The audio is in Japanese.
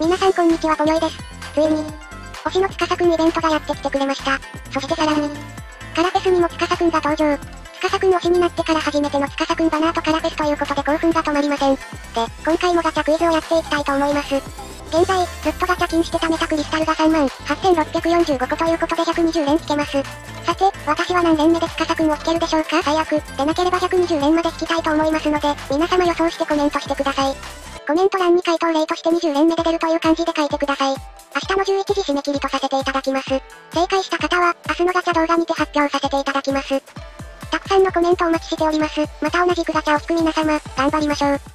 皆さんこんにちはぽにょいです。ついに、推しの司くんイベントがやってきてくれました。そしてさらに、カラフェスにも司くんが登場。司くん推しになってから初めての司くんバナーとカラフェスということで興奮が止まりません。で、今回もガチャクイズをやっていきたいと思います。現在、ずっとガチャ金して貯めたクリスタルが3万8645個ということで120連引けます。さて、私は何連目で司くんを引けるでしょうか？最悪、でなければ120連まで引きたいと思いますので、皆様予想してコメントしてください。答例として20連目で出るという感じで書いてください。明日の11時締め切りとさせていただきます。正解した方は、明日のガチャ動画にて発表させていただきます。たくさんのコメントお待ちしております。また同じくガチャを引く皆様、頑張りましょう。